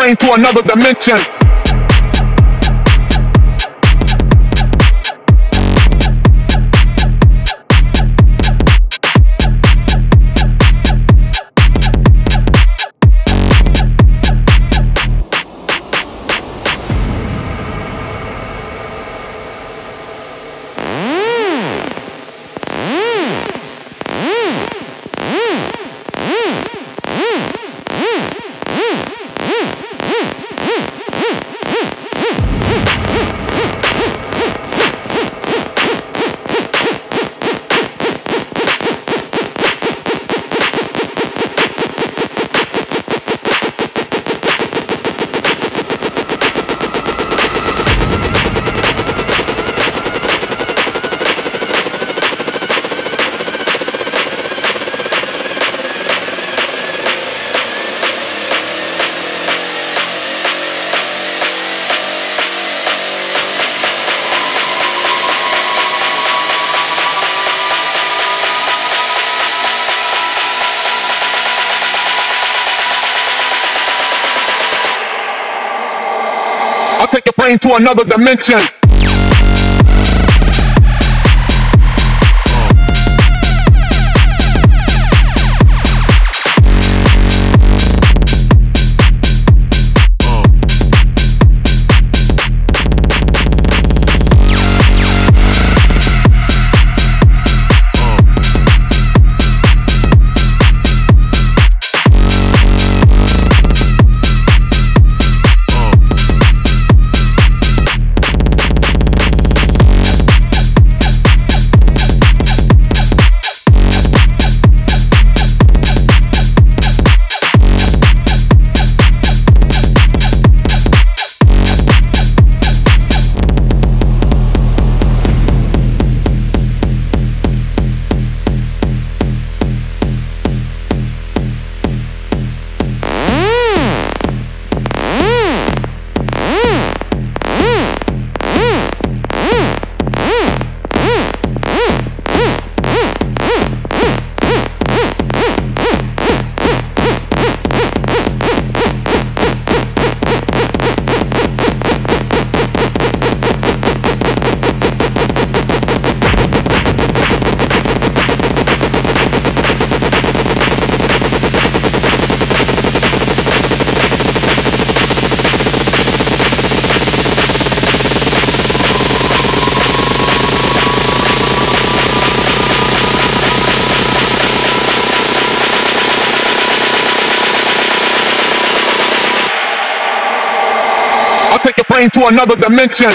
to another dimension. Take your brain to another dimension. Take your brain to another dimension.